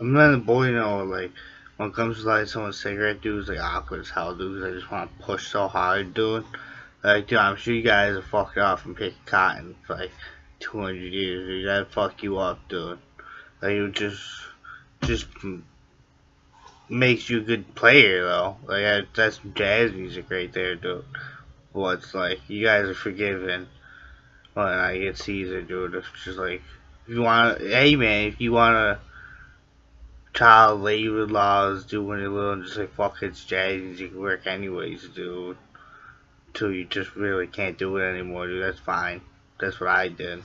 I'm letting the boy know, like, when it comes to like someone's cigarette, dude, it's like awkward as hell, dude. I just want to push so hard, dude. Like, dude, I'm sure you guys are fucking off and picking cotton for like 200 years, dude. That'd fuck you up, dude. Like, it just, just makes you a good player, though. Like, that's jazz music right there, dude. What's like, you guys are forgiven when I get Caesar, dude. It's just like, if you want to, hey man, if you want to child labor laws, do when you're little, just like fuck it's jazz, you can work anyways, dude. Till you just really can't do it anymore, dude. That's fine. That's what I did.